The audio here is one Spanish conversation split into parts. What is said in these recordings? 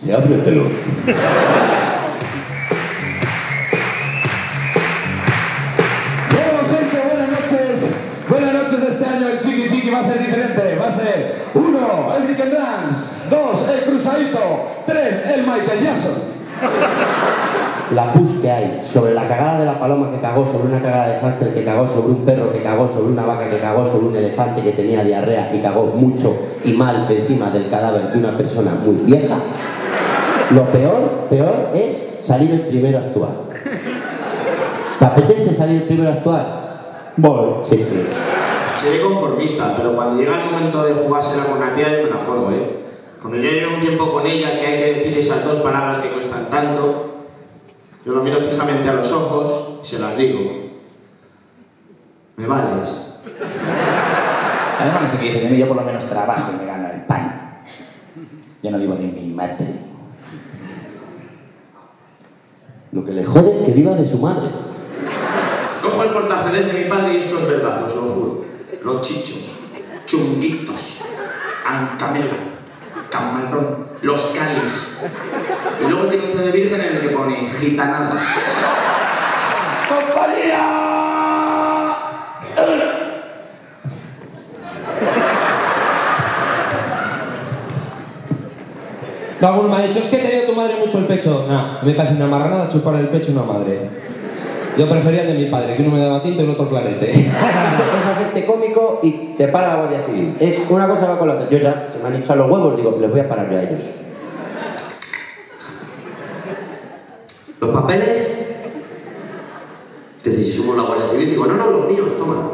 Se abre el telón. Bueno, gente, buenas noches. Buenas noches de este año. El Chiqui Chiqui va a ser diferente. Va a ser uno, el Brick and Dance. Dos, el Cruzadito. Tres, el Michael Jackson. La pus que hay sobre la cagada de la paloma que cagó, sobre una cagada de hámster que cagó, sobre un perro que cagó, sobre una vaca que cagó, sobre un elefante que tenía diarrea y cagó mucho y mal encima del cadáver de una persona muy vieja. Lo peor, peor es salir el primero a actuar. ¿Te apetece salir el primero a actuar? Voy, sí, sí. Seré conformista, pero cuando llega el momento de jugársela con una tía, yo me la juego, ¿eh? Cuando yo llevo un tiempo con ella, que hay que decir esas dos palabras que cuestan tanto, yo lo miro fijamente a los ojos y se las digo. Me vales. Además, no sé qué dice yo por lo menos trabajo y me gano el pan. Yo no digo de mi madre. Lo que le jode es que viva de su madre. Cojo el portacedes de mi padre y estos verdazos, lo juro. Los chichos, chunguitos, ancamela, camarón, los calis. Y luego tiene un CD virgen en el que pone gitanadas. Alguno me ha dicho, es que te dio tu madre mucho el pecho. No, me parece una marranada chupar el pecho una madre. Yo prefería el de mi padre, que uno me daba tinto y el otro clarete. es hacerte cómico y te para la Guardia Civil. Es una cosa va con la otra. Yo ya se me han hinchado los huevos, digo, les voy a parar yo a ellos. Los papeles. Dice, si somos la Guardia Civil, digo, no, no, los míos, toma.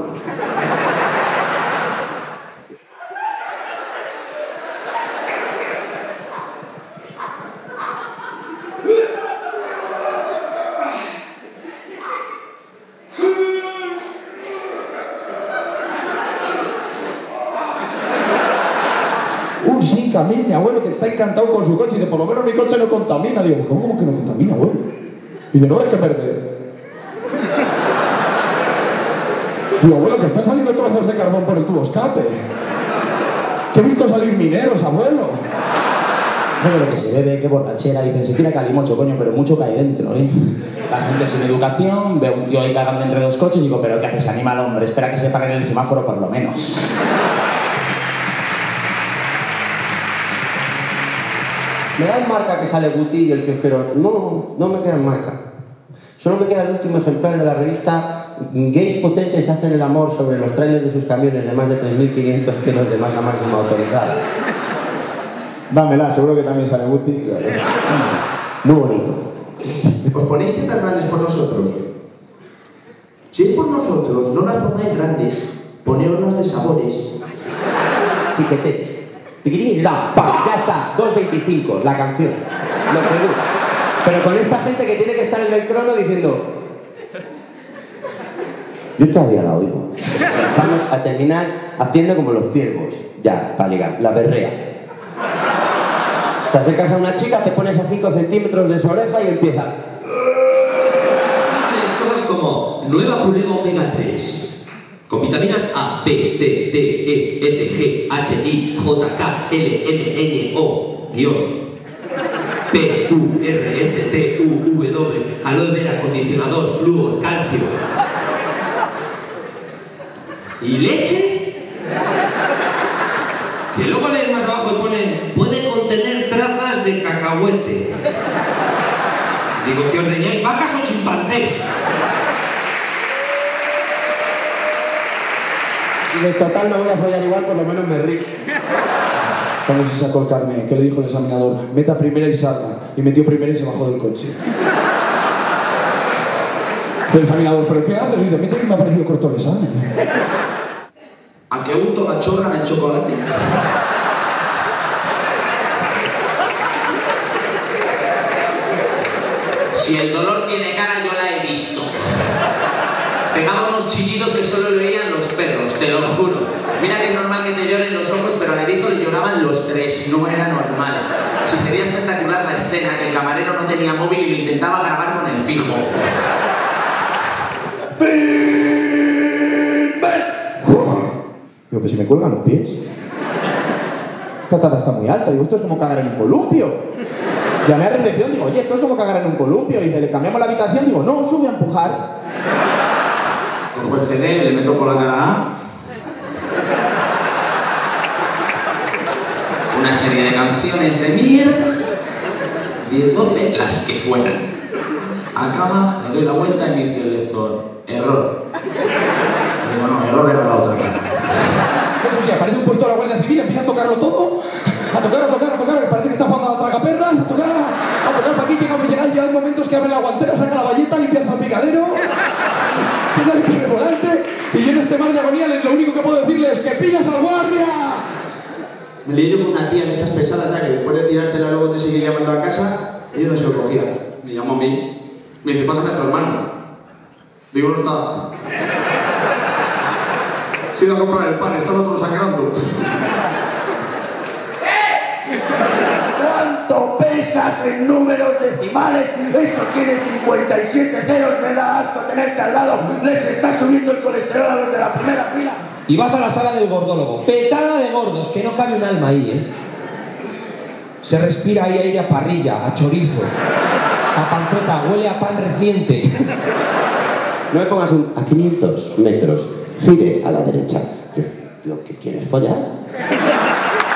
Uh, sí, Camil, mi abuelo que está encantado con su coche. Y dice, por lo menos mi coche no contamina. Digo, ¿cómo, que no contamina, abuelo? Y dice, no hay que perder. Digo, abuelo, que están saliendo trozos de carbón por el tubo escape. Que he visto salir mineros, abuelo. Todo lo que se bebe, qué borrachera, dicen, se tira calimocho, coño, pero mucho cae dentro, ¿eh? La gente sin educación, ve a un tío ahí cagando entre dos coches y digo, pero ¿qué haces, animal, hombre? Espera que se paguen el semáforo por lo menos. ¿Me dan marca que sale Guti y el kiosquero? No, no me quedan marca. Solo me queda el último ejemplar de la revista Gays Potentes hacen el amor sobre los trailers de sus camiones de más de 3.500 kilos de masa máxima autorizada. Dámela, seguro que también sale Guti. Muy bonito. ¿Os ponéis tan grandes por nosotros? Si es por nosotros, no las pongáis grandes. Poneoslas de sabores. Chiquete. Da, pa, ya está, 2.25, la canción. Lo que. Pero con esta gente que tiene que estar en el crono diciendo. Yo todavía la oigo. Vamos a terminar haciendo como los ciervos. Ya, para ligar, la berrea. Te acercas a una chica, te pones a 5 centímetros de su oreja y empiezas. Cosas como nueva puleva omega 3 con vitaminas A, B, C, D, E, F, G, H, I, J, K, L, M, N, O, guion. P, Q, R, S, T, U, W, aloe vera, acondicionador, flúor, calcio. ¿Y leche? Que luego lees más abajo y pone, puede contener trazas de cacahuete. Digo, ¿que ordeñáis vacas o chimpancés? Y de total no voy a follar igual, por lo menos me río. Cuando se sacó el carnet, ¿qué le dijo el examinador? Meta primera y salga. Y metió primera y se bajó del coche. El examinador, ¿pero qué haces? Dice, mete que me ha parecido corto el examen. ¿A que unto la chorra en el chocolate? Si el dolor tiene cara, yo la he visto. Pegaba unos chillidos que solo le oían los perros, te lo juro. Mira que es normal que te lloren los ojos, pero al erizo le lloraban los tres, no era normal. Si sería espectacular la escena, que el camarero no tenía móvil y lo intentaba grabar con el fijo. Digo, pues si me cuelgan los pies. Esta taza está muy alta. Digo, esto es como cagar en un columpio. Llamé a recepción, digo, oye, esto es como cagar en un columpio. Y dice, le cambiamos la habitación, digo, no, sube a empujar. Cojo el CD, le meto por la cara A. Una serie de canciones de mierda. 10, 12, las que fueran. Acaba, le doy la vuelta y me dice el lector, error. Digo, no, error era la otra cara. Eso sí, aparece un puesto de la Guardia Civil, empieza a tocarlo todo. A tocar, a tocar, a tocar. Me parece que está jugando a la tragaperras. A tocar, a tocar. Para aquí llega, llega, llega momentos que abre la guantera, saca la valleta, limpia el salpicadero. Empieza a limpiar el volante. Y yo en este mar de agonía lo único que puedo decirle es que pillas al guardia. Me lié yo con una tía de estas pesadas ya que después de tirártela luego te sigue llamando a casa y yo no se lo cogía. Me llamó a mí. Me dice, pásame a tu hermano. Digo, no está. Se ido a comprar el pan, está el otro sangrando. ¿Cuánto pesas en números decimales? Esto tiene 57 ceros, me da asco tenerte al lado. Les está subiendo el colesterol a los de la primera fila. Y vas a la sala del gordólogo, petada de gordos, que no cabe un alma ahí, ¿eh? Se respira ahí aire a parrilla, a chorizo, a panceta, huele a pan reciente. No me pongas un a 500 metros, gire a la derecha. ¿Lo que quieres follar?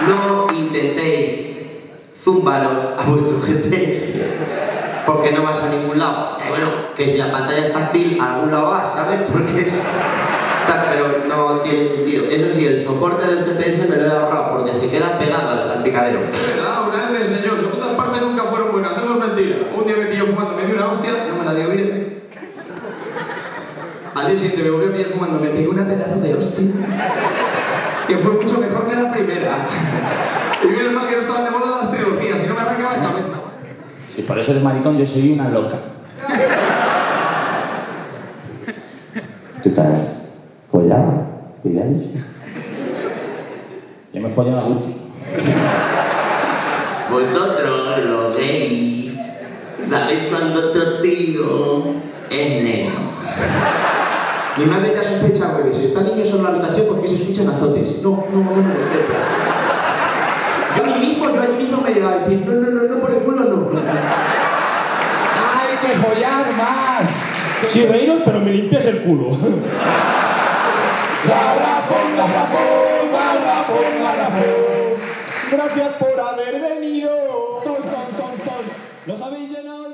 No intentéis zumbaros a vuestro GPS. Porque no vas a ningún lado. Que bueno, que si la pantalla es táctil, a algún lado vas, ¿sabes? Porque. Pero no tiene sentido. Eso sí, el soporte del GPS me lo he ahorrado porque se queda pegado al salpicadero. ¿Verdad? Una vez me enseñó, segundas partes nunca fueron buenas, eso es mentira. Un día me pilló fumando, me dio una hostia, no me la dio bien. Al día siguiente me volvió a pillar fumando, me pegó una pedazo de hostia. Que fue mucho mejor que la primera. Y menos mal que no estaban de moda las trilogías, si no me arrancaba la cabeza. Si por eso eres maricón, yo soy una loca. ¿Tú te has follado, Vivianes? Yo me follo a Guti. Vosotros lo veis. ¿Sabéis cuando otro tío es negro? Mi madre ya sospecha al revés. Si está niño solo en la habitación, porque se escuchan azotes? No, no, no me respeto. Yo a mí mismo, yo a mí mismo me llegaba a decir, no, no, no, no, por el culo no. Hay que follar más. Sí, reíros, pero me limpias el culo. Garrafón, garrafón, garrafón, garrafón. Gracias por haber venido. Tol, tol, tol, tol. Los habéis llenado.